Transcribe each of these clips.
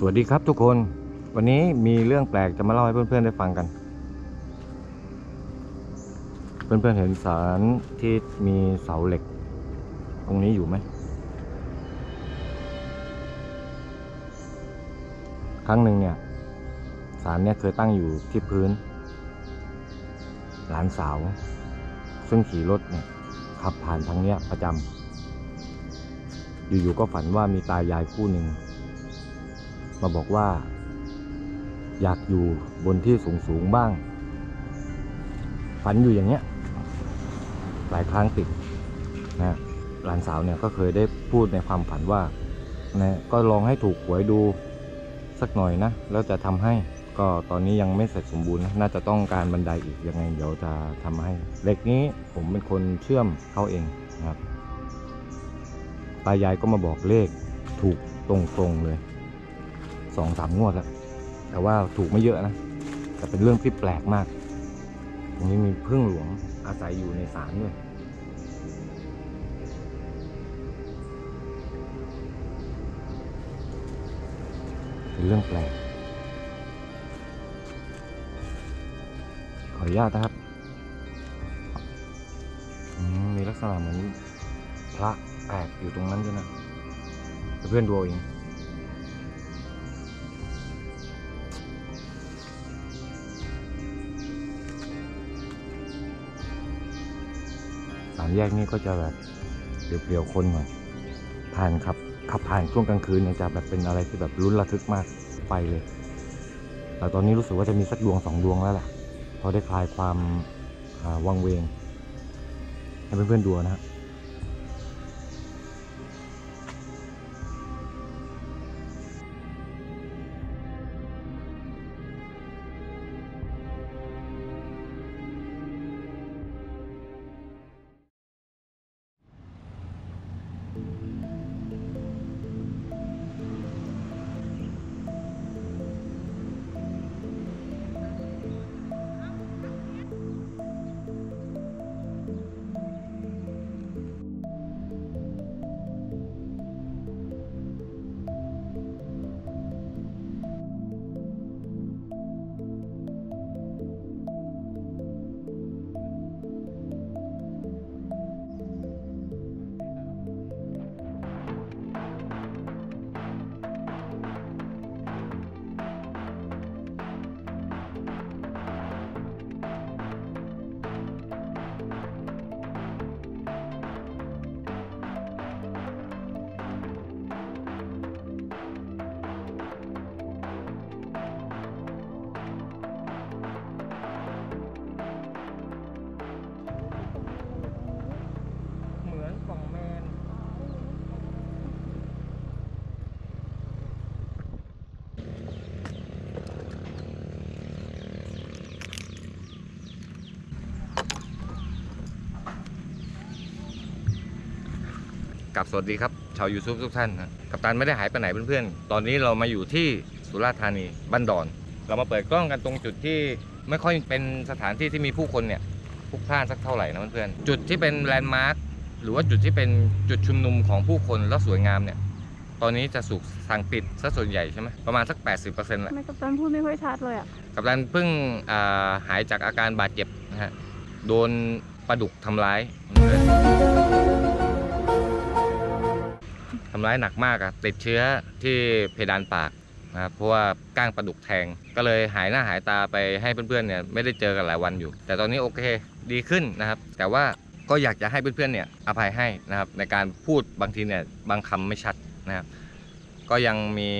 สวัสดีครับทุกคน วันนี้มีเรื่องแปลกจะมาเล่าให้เพื่อนๆได้ฟังกัน เพื่อนๆเห็นสารที่มีเสาเหล็ก ตรงนี้อยู่ไหม ครั้งหนึ่งเนี่ยสารเนี่ยเคยตั้งอยู่ที่พื้น หลานสาว ซึ่งขี่รถเนี่ยขับผ่านทางเนี้ยประจำอยู่ๆก็ฝันว่ามีตายายคู่หนึ่ง มาบอกว่า อยากอยู่บนที่สูงสูงๆบ้าง ฝันอยู่อย่างเงี้ย หลายครั้งติดนะหลานสาวเนี่ยก็เคยได้พูดในความฝันว่านะก็ลองให้ถูกหวยดูสักหน่อยนะแล้วจะทำให้ก็ตอนนี้ยังไม่เสร็จสมบูรณ์นะน่าจะต้องการบันไดอีกยังไงเดี๋ยวจะทำให้เหล็กนี้ผมเป็นคนเชื่อมเขาเองนะครับตายายก็มาบอกเลขถูกตรงๆเลย สองสามงวดแล้ว แต่ว่าถูกไม่เยอะนะ แต่เป็นเรื่องที่แปลกมาก ตรงนี้มีพึ่งหลวงอาศัยอยู่ในศาลด้วยเป็นเรื่องแปลก ขออนุญาตนะครับมีลักษณะเหมือนพระแอบอยู่ตรงนั้นด้วยนะเพื่อนดูเองามแยกนี้ก็จะแบบเปลี่ยวๆคนหน่อยผ่านครับขับผ่านช่วงกลางคืนเนี่ยจะแบบเป็นอะไรที่แบบลุ้นระทึกมากไปเลยแต่ตอนนี้รู้สึกว่าจะมีสักดวงสองดวงแล้วแหละพอได้คลายความาวังเวงให้เพื่อนๆดูนะฮะ กับสวัสดีครับ ชาวยูทูบทุกท่านนะกัปตันไม่ได้หายไปไหนเพื่อนๆ ตอนนี้เรามาอยู่ที่สุราษฎร์ธานีบ้านดอน เรามาเปิดกล้องกันตรงจุดที่ไม่ค่อยเป็นสถานที่ที่มีผู้คนเนี่ยพลุกพล่านสักเท่าไหร่นะเพื่อนๆจุดที่เป็นแลนด์มาร์คหรือว่าจุดที่เป็นจุดชุมนุมของผู้คนแล้วสวยงามเนี่ยตอนนี้จะถูกสั่งปิดซะส่วนใหญ่ใช่ไหมประมาณสัก 80%แหละทำไมกัปตันพูดไม่ค่อยชัดเลยอะกัปตันเพิ่งอ่าหายจากอาการบาดเจ็บนะฮะโดนปลาดุกทำร้าย ทำร้ายหนักมากอะติดเชื้อที่เพดานปากนะครับเพราะว่าก้างปลาดุกแทง ก็เลยหายหน้าหายตาไปให้เพื่อนๆเนี่ยไม่ได้เจอกันหลายวันอยู่ แต่ตอนนี้โอเคดีขึ้นนะครับ แต่ว่าก็อยากจะให้เพื่อนๆเนี่ยอภัยให้นะครับในการพูดบางทีเนี่ยบางคำไม่ชัดนะครับ ก็ยังมี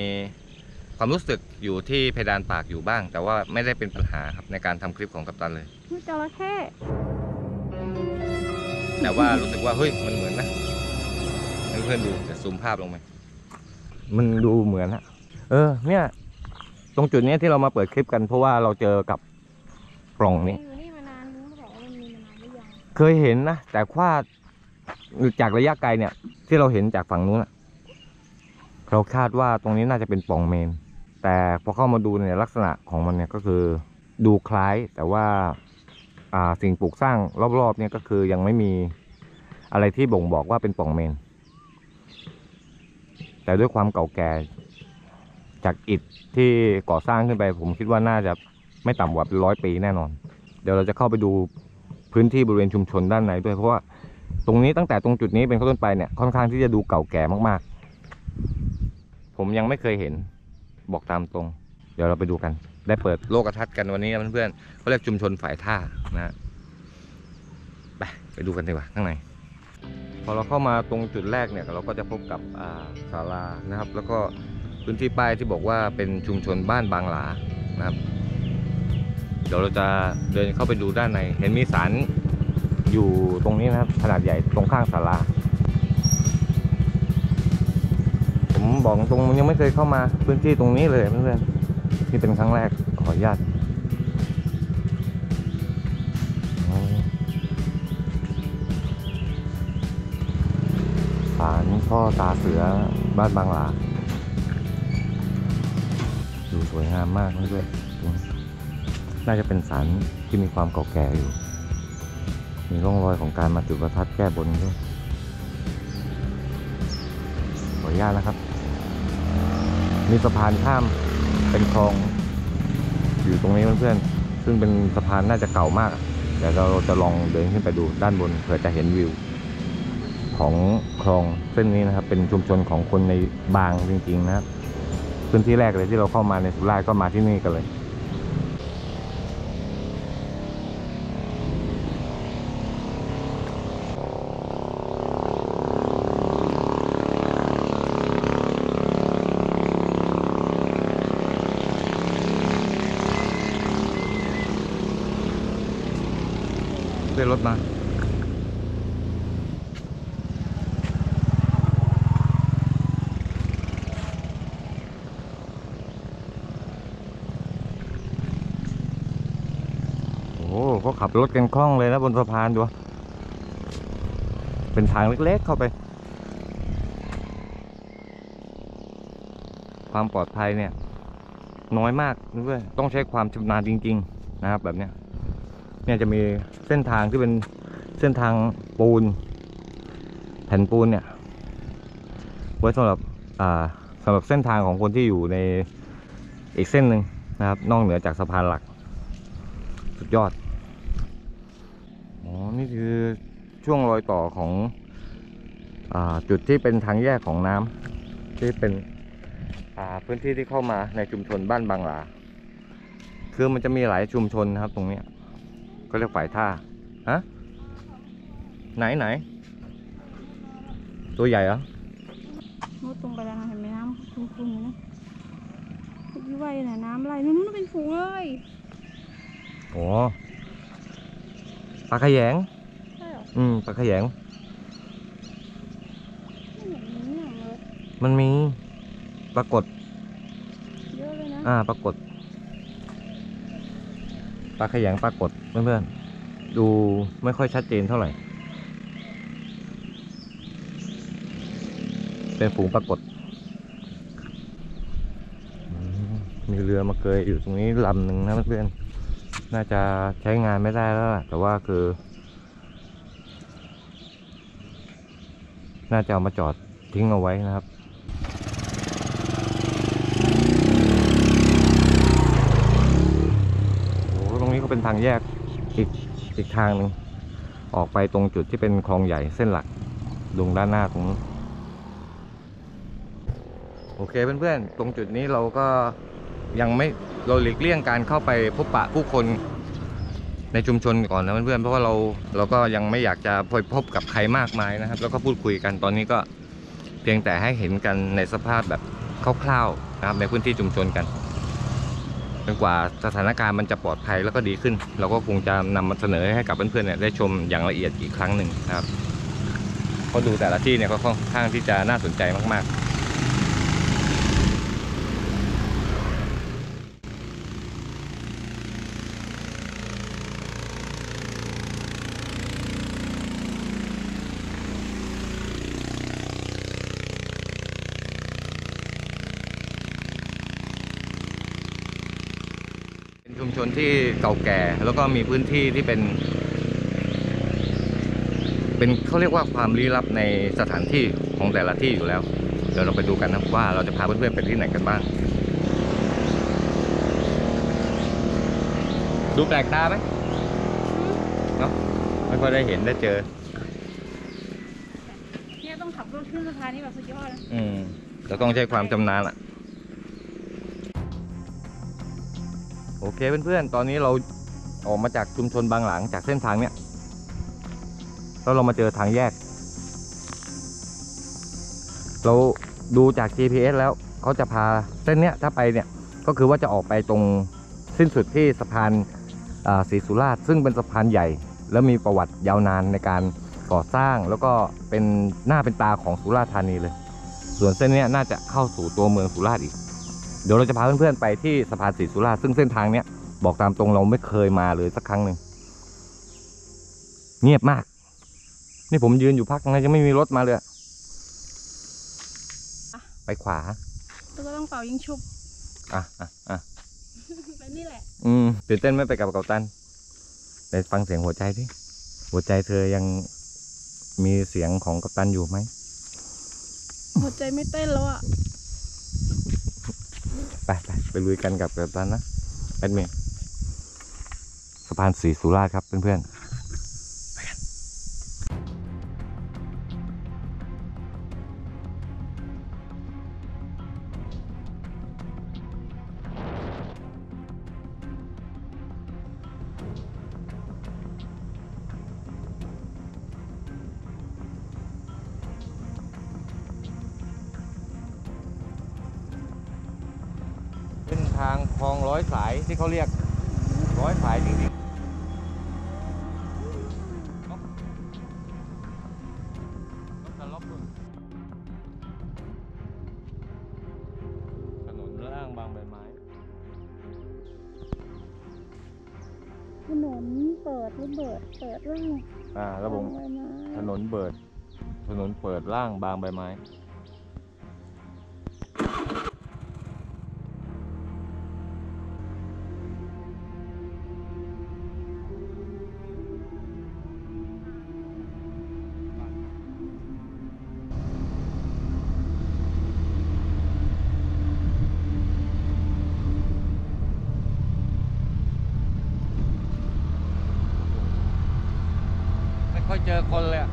ความรู้สึกอยู่ที่เพดานปากอยู่บ้าง แต่ว่าไม่ได้เป็นปัญหาครับในการทำคลิปของกัปตันเลยนี่จระเข้แต่ว่ารู้สึกว่าเฮ้ยมันเหมือนนะให้เพื่อนๆดูจะซูมภาพลงไปมันดูเหมือนอะเออ เนี่ย ตรงจุดเนี้ยที่เรามาเปิดคลิปกัน เพราะว่าเราเจอกับปล่องนี้ อยู่นี่มานานรู้หรือเปล่าว่ามันมีมานานหรือยังเคยเห็นนะ แต่ว่าจากระยะไกลเนี่ย ที่เราเห็นจากฝั่งนู้นอะเราคาดว่าตรงนี้น่าจะเป็นปล่องเมน แต่พอเข้ามาดูเนี่ยลักษณะของมันเนี่ยก็คือดูคล้ายแต่ว่าอ่าสิ่งปลูกสร้างรอบๆเนี่ยก็คือยังไม่มีอะไรที่บ่งบอกว่าเป็นปล่องเมน แต่ด้วยความเก่าแก่ จากอิฐที่ก่อสร้างขึ้นไป ผมคิดว่าน่าจะไม่ต่ำกว่าร้อยปีแน่นอน เดี๋ยวเราจะเข้าไปดูพื้นที่บริเวณชุมชนด้านในด้วยเพราะว่าตรงนี้ตั้งแต่ตรงจุดนี้เป็นต้นไปเนี่ยค่อนข้างที่จะดูเก่าแก่มากๆ ผมยังไม่เคยเห็นบอกตามตรง เดี๋ยวเราไปดูกัน ได้เปิดโลกทัศน์กันวันนี้นเพื่อนๆเขาเรียกชุมชนฝ่ายท่านะไปไปดูกันดีกว่าข้างใน อเราเข้ามาตรงจุดแรกเนี่ยเราก็จะพบกับศาลานะครับ แล้วก็พื้นที่ป้ายที่บอกว่าเป็นชุมชนบ้านบางหลานะครับ เดี๋ยวเราจะเดินเข้าไปดูด้านใน เห็นมีศาลอยู่ตรงนี้นะครับขนาดใหญ่ตรงข้างศาลาผมบอกตรงยังไม่เคยเข้ามาพื้นที่ตรงนี้เลยเพื่อนๆนี่เป็นครั้งแรกขออนุญาตาลพ่อตาเสือบ้านบางหลาดูสวยงามมากเพื่อนๆน่าจะเป็นสารที่มีความเก่าแก่อยู่ มีร่องรอยของการมาจุดประทัดแก้บนด้วย ขออนุญาตนะครับ มีสะพานข้ามเป็นคลองอยู่ตรงนี้เพื่อนๆ ซึ่งเป็นสะพานน่าจะเก่ามาก เดี๋ยวเราจะลองเดินขึ้นไปดูด้านบนเผื่อจะเห็นวิว ของคลองเส้นนี้นะครับ เป็นชุมชนของคนในบางจริงๆนะครับพื้นที่แรกเลยที่เราเข้ามาในสุราษฎร์ก็มาที่นี่กันเลย โอ้โหเขาขับรถกันคล่องเลยนะบนสะพานดู เป็นทางเล็กๆเข้าไป ความปลอดภัยเนี่ย น้อยมากด้วยต้องใช้ความชำนาญจริง ๆ นะครับ แบบเนี้ย เนี่ยจะมีเส้นทางที่เป็นเส้นทางปูน แผ่นปูนเนี่ย ไว้สำหรับอ่าสำหรับเส้นทางของคนที่อยู่ในอีกเส้นหนึ่งนะครับ นอกเหนือจากสะพานหลัก สุดยอด อ๋อ นี่คือ ช่วงรอยต่อของอาจุดที่เป็นทางแยกของน้ำที่เป็นอ่าพื้นที่ที่เข้ามาในชุมชนบ้านบางหลา คือมันจะมีหลายชุมชนนะครับตรงเนี้ยก็เรียกฝ่ายท่าฮะไหนไหน ตัวใหญ่เหรอมุดตรงไปแล้วนะเห็นไหมน้ำฟุ้งๆนะเมื่อกี้ว่าอยู่ไหนน้ำไหลนู่นนู่นเป็นฝูงเลยโอ้ปลาขยงใช่เหร ออืมปลาขยง ไม่เห็นมีเนี่ยเลยมันมีปรากฏ เยอะเลยนะอ่าปรากฏปลาขยงปรากฏเพื่อนๆดูไม่ค่อยชัดเจนเท่าไหร่ เป็นฝูงปรากฏอืมมีเรือมาเกยอยู่ตรงนี้ลำหนึ่งนะเพื่อนๆน่าจะใช้งานไม่ได้แล้วล่ะแต่ว่าคือ น่าจะเอามาจอดทิ้งเอาไว้นะครับโอ้โหตรงนี้ก็เป็นทางแยกอีกอีกทางหนึ่งออกไปตรงจุดที่เป็นคลองใหญ่เส้นหลักดงด้านหน้าตรงนู้นโอเคเพื่อนๆ ตรงจุดนี้เราก็ยังไม่เราหลีกเลี่ยงการเข้าไปพบปะผู้คน ในชุมชนก่อนนะเพื่อนๆเพราะว่าเราเราก็ยังไม่อยากจะพบกับใครมากมายนะครับ แล้วก็พูดคุยกันตอนนี้ก็เพียงแต่ให้เห็นกันในสภาพแบบคร่าวๆนะครับในพื้นที่ชุมชนกันจนกว่าสถานการณ์มันจะปลอดภัยแล้วก็ดีขึ้น เราก็คงจะนำมาเสนอให้กับเพื่อนๆเนี่ยได้ชมอย่างละเอียดอีกครั้งหนึ่งนะครับเพราะดูแต่ละที่เนี่ยก็ค่อนข้างที่จะน่าสนใจมากๆ ชนที่เก่าแก่ แล้วก็มีพื้นที่ที่เป็น เป็นเขาเรียกว่าความลี้ลับในสถานที่ของแต่ละที่อยู่แล้ว เดี๋ยวเราไปดูกันนะว่าเราจะพาเพื่อนๆไปที่ไหนกันบ้าง ดูแปลกตาไหมเนาะไม่ค่อยได้เห็นได้เจอเนี่ยต้องขับรถขึ้นสะพานนี่แบบสุดยอดนะอืมเราต้องใช้ความจำนานอะ โอเคเพื่อนๆ ตอนนี้เราออกมาจากชุมชนบางหลังจากเส้นทางเนี้ยแล้วเรามาเจอทางแยก เราดูจาก GPS แล้วเขาจะพาเส้นเนี้ยถ้าไปเนี่ยก็คือว่าจะออกไปตรงสิ้นสุดที่สะพานอ่าศรีสุราษฎร์ซึ่งเป็นสะพานใหญ่ แล้วมีประวัติยาวนานในการก่อสร้างแล้วก็เป็นหน้าเป็นตาของสุราษฎร์ธานีเลย ส่วนเส้นเนี้ยน่าจะเข้าสู่ตัวเมืองสุราษฎร์อีก เดี๋ยวเราจะพาเพื่อนๆไปที่สะพานศรีสุราษฎร์ซึ่งเส้นทางเนี้ยบอกตามตรงเราไม่เคยมาเลยสักครั้งหนึ่งเงียบมาก นี่ผมยืนอยู่พักนึงยังไม่มีรถมาเลยอะไปขวาแล้วก็ต้องเป่ายิงชุบอะอะอะแบบนี้แหละ อืมตื่นเต้นไหม่ไปกับกัปตันไปฟังเสียงหัวใจดิหัวใจเธอยังมีเสียงของกัปตันอยู่ไหมหัวใจไม่เต้นแล้วอะ ไปไปไปลุยกันกับกัปตันนะแอดมินสะพานสีสุราษฎร์ครับเพื่อนๆ ทางคลองร้อยสายที่เขาเรียกร้อยสายจริงๆเนอะรถจะลบด้วยถนนล่างบางใบไม้ ถนนเปิดระเบิดเปิดร่างอ่าระบบไว้นะถนนเปิด ถนนเปิดล่างบางใบไม้ เจอคนเลยอะ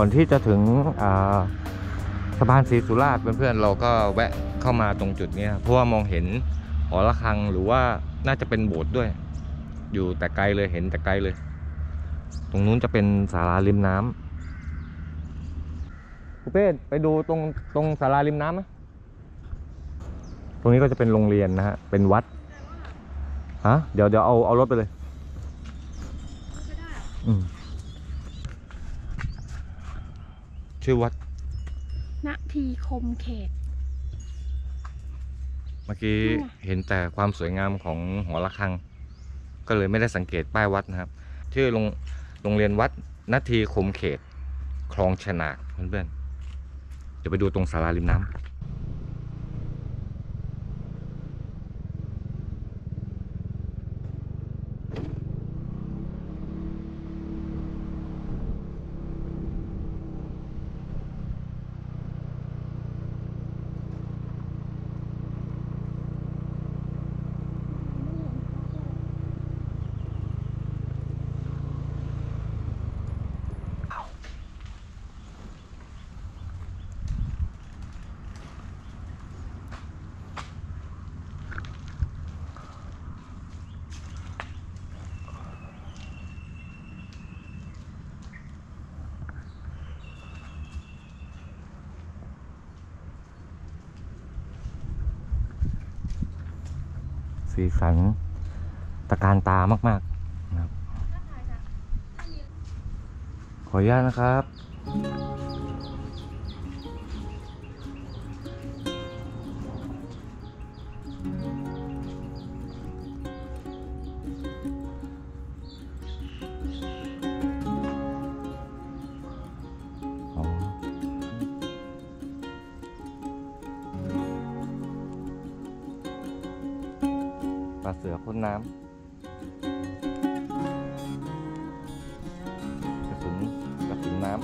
ก่อนที่จะถึงอ่าสะพานศรีสุราษฎร์เพื่อนๆเราก็แวะเข้ามาตรงจุดเนี้ยเพราะว่ามองเห็นหอระฆังหรือว่าน่าจะเป็นโบสถ์ด้วย อยู่แต่ไกลเลยเห็นแต่ไกลเลย ตรงนู้นจะเป็นศาลาริมน้ำคุณเป้ไปดูตรงตรงศาลาริมน้ำไหมตรงนี้ก็จะเป็นโรงเรียนนะฮะเป็นวัดฮะเดี๋ยวเดี๋ยวเอาเอารถไปเลยไม่ได้อะอืม ชื่อวัดณทีคมเขต เมื่อกี้อืมเห็นแต่ความสวยงามของหอระฆัง ก็เลยไม่ได้สังเกตป้ายวัดนะครับ ชื่อโรงโรงเรียนวัดนาทีคมเขต คลองชนากเพื่อนๆเดี๋ยวไปดูตรงศาลาริมน้ำ สีสันตะการตามากๆนะครับ ขออนุญาตนะครับ อพ่นน้ำกระสุนกระสุนน้ำ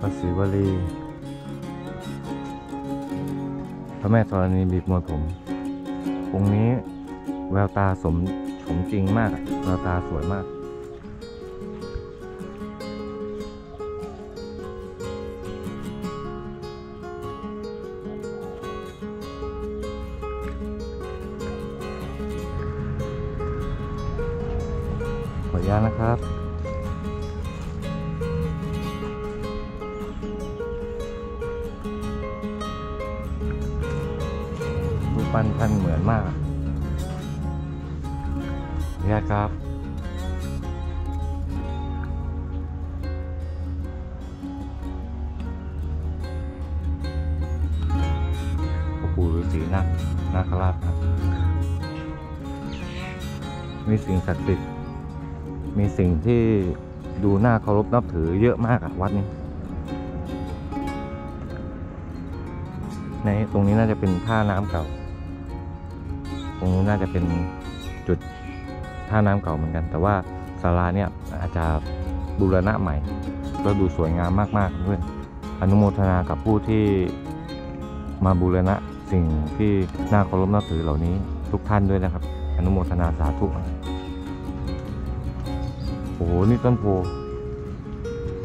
ปลาสีวลี พระแม่ธรณีบีบมวยผม องค์นี้แววตาสมสมจริงมาก แววตาสวยมาก ปู่ศรีนาคนาคราชครับ มีสิ่งศักดิ์สิทธิ์ มีสิ่งที่ดูน่าเคารพนับถือเยอะมากอะวัดนี้ ในตรงนี้น่าจะเป็นท่าน้ำเก่า ตรงนู้นน่าจะเป็นจุดท่าน้ำเก่าเหมือนกัน แต่ว่าศาลาเนี่ยอาจจะบูรณะใหม่ก็ดูสวยงามมากๆเพื่อนอนุโมทนากับผู้ที่มาบูรณะ สิ่งที่น่าเคารพนับถือเหล่านี้ทุกท่านด้วยนะครับ อนุโมทนาสาธุโอ้โหนี่ต้นโพ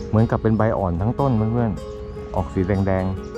เหมือนกับเป็นใบอ่อนทั้งต้นเพื่อนๆออกสีแดงๆ